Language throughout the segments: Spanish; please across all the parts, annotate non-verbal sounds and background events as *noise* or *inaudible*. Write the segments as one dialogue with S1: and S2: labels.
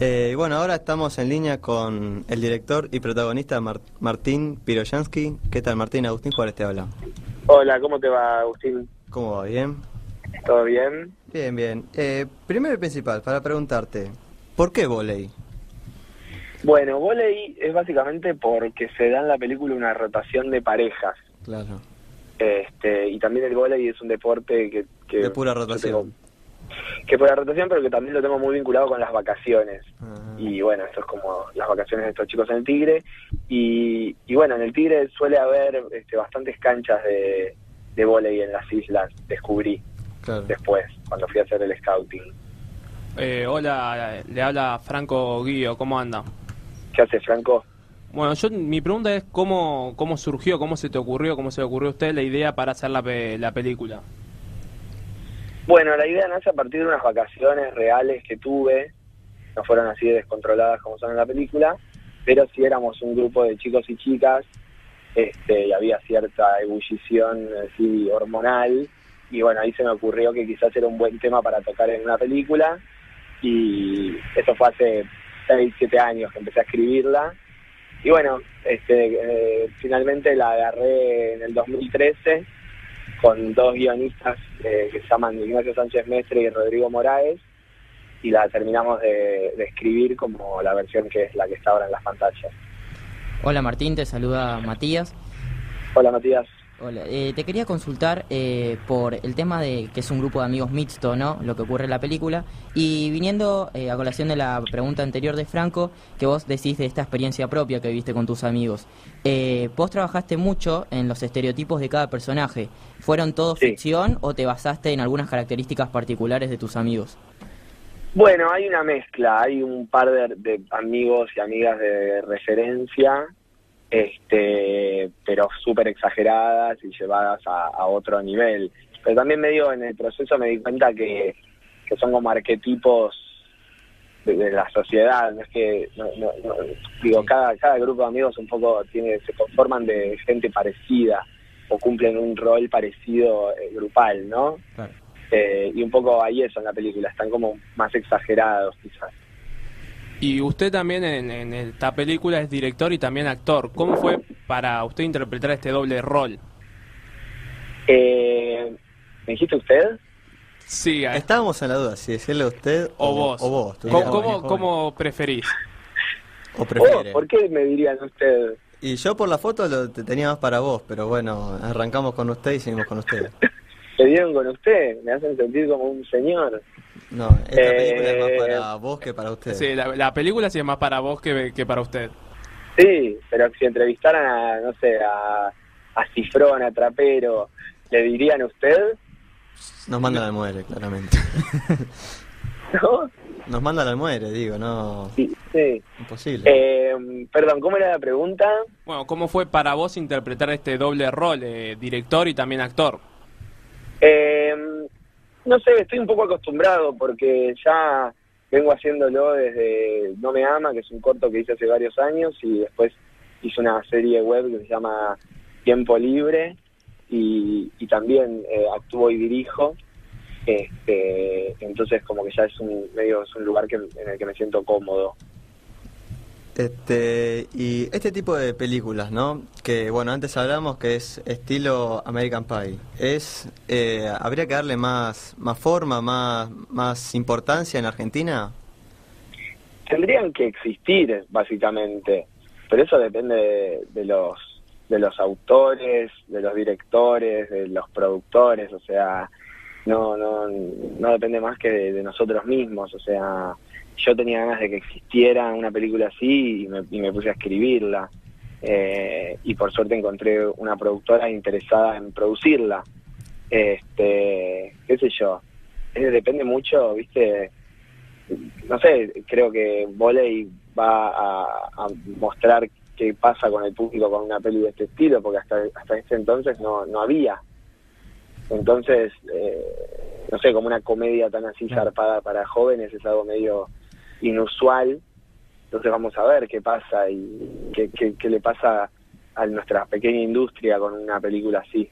S1: Eh, y bueno, ahora estamos en línea con el director y protagonista Mar- Martín Piroyansky. ¿Qué tal, Martín? Agustín Juárez te habla.
S2: Hola, ¿cómo te va, Agustín?
S1: ¿Cómo va? ¿Bien?
S2: ¿Todo bien?
S1: Bien, bien. Eh, primero y principal, para preguntarte, ¿por qué volei?
S2: Bueno, volei es básicamente porque se da en la película una rotación de parejas.
S1: Claro.
S2: Este, y también el volei es un deporte que... que
S1: De pura rotación.
S2: Que pura rotación, pero que también lo tengo muy vinculado con las vacaciones.
S1: Ah.
S2: Y bueno, esto es como las vacaciones de estos chicos en el Tigre. Y, y bueno, en el Tigre suele haber este, bastantes canchas de, de volei en las islas, descubrí
S1: Claro.
S2: después, cuando fui a hacer el scouting.
S3: Eh, hola, le habla Franco Guío, ¿cómo anda?
S2: ¿Qué hace, Franco?
S3: Bueno, yo mi pregunta es cómo, cómo surgió, cómo se te ocurrió, cómo se le ocurrió a usted la idea para hacer la, pe- la película.
S2: Bueno, la idea nace a partir de unas vacaciones reales que tuve, no fueron así de descontroladas como son en la película, pero sí éramos un grupo de chicos y chicas, este, y había cierta ebullición así hormonal, y bueno, ahí se me ocurrió que quizás era un buen tema para tocar en una película, y eso fue hace 6, 7 años que empecé a escribirla, y bueno, este, eh, finalmente la agarré en el 2013 con dos guionistas eh, que se llaman Ignacio Sánchez Mestre y Rodrigo Moraes y la terminamos de, de escribir como la versión que es la que está ahora en las pantallas.
S4: Hola Martín, te saluda Matías.
S2: Hola Matías.
S4: Hola, eh, te quería consultar eh, por el tema de que es un grupo de amigos mixto, ¿no? Lo que ocurre en la película. Y viniendo eh, a colación de la pregunta anterior de Franco, que vos decís de esta experiencia propia que viviste con tus amigos. Eh, vos trabajaste mucho en los estereotipos de cada personaje. ¿Fueron todos
S2: Sí.
S4: ficción o te basaste en algunas características particulares de tus amigos?
S2: Bueno, hay una mezcla, hay un par de, de amigos y amigas de referencia, este, pero súper exageradas y llevadas a, a otro nivel. Pero también medio en el proceso me di cuenta que, que son como arquetipos de, de la sociedad, no es que, no- no- no- digo, cada, cada grupo de amigos un poco tiene, se conforman de gente parecida o cumplen un rol parecido eh, grupal, ¿no?
S4: Claro.
S2: Eh, y un poco ahí eso en la película, están como más exagerados quizás.
S3: Y usted también en, en esta película es director y también actor. ¿Cómo fue para usted interpretar este doble rol?
S2: Eh, ¿Me dijiste usted?
S3: Sí,
S1: Estábamos en la duda si decirle a usted
S3: o vos.
S1: O vos.
S3: ¿Cómo, cómo,
S1: joven.
S3: cómo preferís?
S1: O prefiere.
S2: Oh, ¿Por qué me dirían usted?
S1: Y yo por la foto lo te tenía más para vos, pero bueno, arrancamos con usted y seguimos con usted. *laughs*
S2: ¿Se dieron con usted? Me hacen sentir como un señor.
S1: No, esta
S2: Eh,
S1: película es más para vos que para usted.
S3: Sí, la, la película sí es más para vos que, que para usted.
S2: Sí, pero si entrevistaran a, no sé, a, a Cifrón, a Trapero, ¿le dirían usted?
S1: Nos mandan al muere, claramente. *laughs*
S2: ¿No?
S1: Nos mandan al muere, digo, no.
S2: Sí. sí.
S1: Imposible.
S2: Eh, perdón, ¿cómo era la pregunta?
S3: Bueno, ¿cómo fue para vos interpretar este doble rol, eh, director y también actor?
S2: Eh, no sé, estoy un poco acostumbrado porque ya vengo haciéndolo desde No Me Ama, que es un corto que hice hace varios años, y después hice una serie web que se llama Tiempo Libre, y, también eh, actúo y dirijo. Este, entonces como que ya es un medio es un lugar en el que me siento cómodo.
S1: Este, y este tipo de películas, ¿no? Que, bueno, antes hablamos que es estilo American Pie. Es, eh, ¿Habría que darle más, más forma, más, más importancia en Argentina?
S2: tendrían que existir básicamente pero eso depende de, los de los autores de los directores de los productores o sea no no no depende más que de nosotros mismos o sea yo tenía ganas de que existiera una película así y me, y me puse a escribirla. Eh, y por suerte encontré una productora interesada en producirla. Este qué sé yo. Eh, depende mucho viste no sé, creo que Voley va a, a mostrar qué pasa con el público con una peli de este estilo, porque hasta, hasta ese entonces no, no había. Entonces, eh, no sé, como una comedia tan así zarpada para jóvenes es algo medio inusual. Entonces vamos a ver qué pasa y qué, qué, qué le pasa a nuestra pequeña industria con una película así.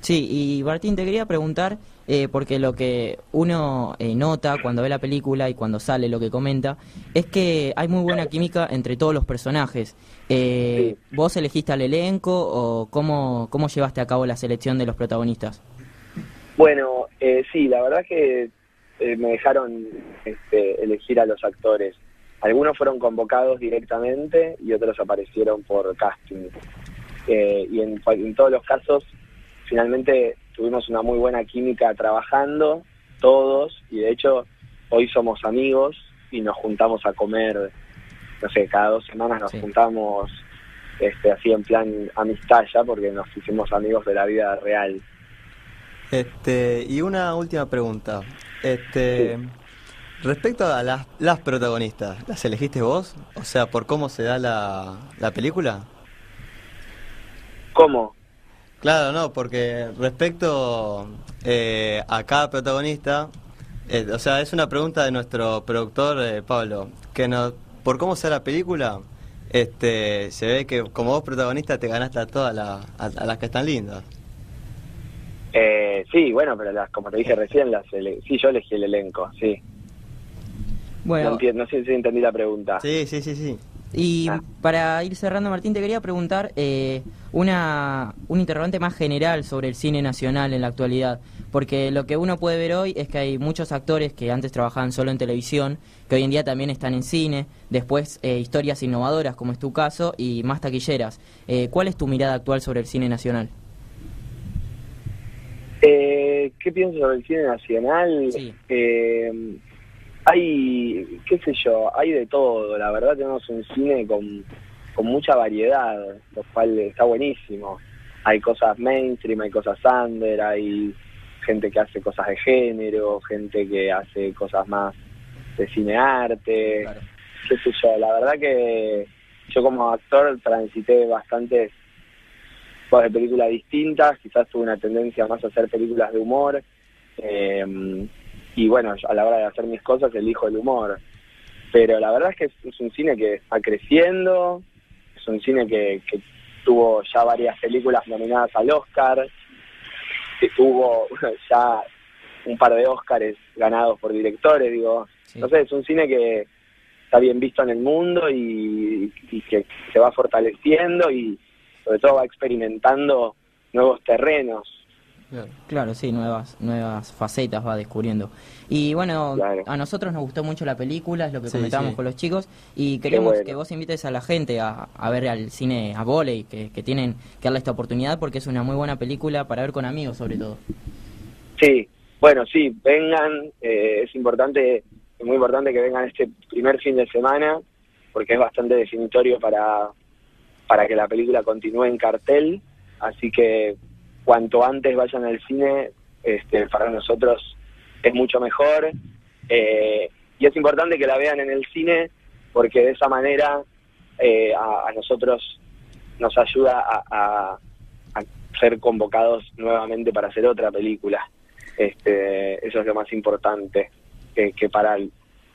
S4: Sí, y Martín, te quería preguntar, eh, porque lo que uno eh, nota cuando ve la película y cuando sale lo que comenta, es que hay muy buena química entre todos los personajes. Eh, ¿Vos elegiste al elenco o cómo, cómo llevaste a cabo la selección de los protagonistas?
S2: Bueno, eh, sí, la verdad que eh, me dejaron este, elegir a los actores. Algunos fueron convocados directamente y otros aparecieron por casting. Eh, y en, en todos los casos, finalmente tuvimos una muy buena química trabajando, todos, y de hecho hoy somos amigos y nos juntamos a comer, no sé, cada dos semanas nos
S4: Sí.
S2: juntamos este, así en plan amistad ya, porque nos hicimos amigos de la vida real.
S1: Este, y una última pregunta. Este, respecto a las, las protagonistas, ¿las elegiste vos? O sea, por cómo se da la, la película.
S2: ¿Cómo?
S1: Claro, no, porque respecto eh, a cada protagonista, eh, o sea, es una pregunta de nuestro productor eh, Pablo, que nos, por cómo sea la película, este, se ve que como vos protagonista te ganaste a todas las, a, a las que están lindas.
S2: Eh, sí, bueno, pero las, como te dije recién, las ele- sí, yo elegí el elenco, sí.
S4: Bueno,
S2: No, enti- no sé si entendí la pregunta.
S1: Sí, sí, sí, sí.
S4: y
S2: Ah.
S4: para ir cerrando, Martín, te quería preguntar eh, una, un interrogante más general sobre el cine nacional en la actualidad. Porque lo que uno puede ver hoy es que hay muchos actores que antes trabajaban solo en televisión, que hoy en día también están en cine, después eh, historias innovadoras, como es tu caso, y más taquilleras. Eh, ¿Cuál es tu mirada actual sobre el cine nacional?
S2: Eh, ¿Qué pienso sobre el cine nacional?
S4: Sí.
S2: Eh, hay, qué sé yo, hay de todo. La verdad tenemos un cine con, con mucha variedad, lo cual está buenísimo. Hay cosas mainstream, hay cosas under, hay gente que hace cosas de género, gente que hace cosas más de cine arte, qué sé yo. La verdad que yo como actor transité bastantes tipos de películas distintas, quizás tuve una tendencia más a hacer películas de humor, eh, y bueno, a la hora de hacer mis cosas elijo el humor. Pero la verdad es que es, es un cine que está creciendo, es un cine que, que tuvo ya varias películas nominadas al Oscar, que tuvo *laughs* ya un par de Oscars ganados por directores, digo,
S4: Sí.
S2: no sé, es un cine que está bien visto en el mundo y, y que se va fortaleciendo y sobre todo va experimentando nuevos terrenos.
S4: Claro, sí, nuevas, nuevas facetas va descubriendo. Y bueno,
S2: Claro.
S4: a nosotros nos gustó mucho la película, es lo que
S1: Sí,
S4: comentábamos
S1: sí.
S4: con los chicos, y queremos
S2: bueno.
S4: que vos invites a la gente a, a ver al cine a volei, que, que tienen que darle esta oportunidad porque es una muy buena película para ver con amigos sobre todo.
S2: Sí, bueno, sí, vengan, eh, es importante, es muy importante que vengan este primer fin de semana, porque es bastante definitorio para, para que la película continúe en cartel, así que cuanto antes vayan al cine, este, para nosotros es mucho mejor, eh, y es importante que la vean en el cine, porque de esa manera eh, a, nosotros nos ayuda a, ser convocados nuevamente para hacer otra película. Este, eso es lo más importante, que, que para, el-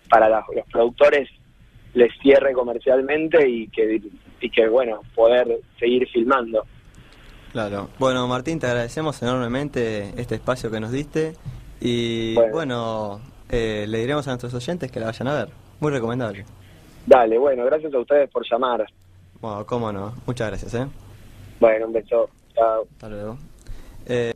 S2: para los productores les cierre comercialmente y que, y que, bueno, poder seguir filmando.
S1: Claro. Bueno, Martín, te agradecemos enormemente este espacio que nos diste y
S2: Bueno.
S1: bueno, eh, le diremos a nuestros oyentes que la vayan a ver. Muy recomendable.
S2: Dale, bueno, gracias a ustedes por llamar.
S1: Bueno, cómo no. Muchas gracias, ¿eh?
S2: Bueno, un beso. Chao.
S1: Hasta luego. Eh,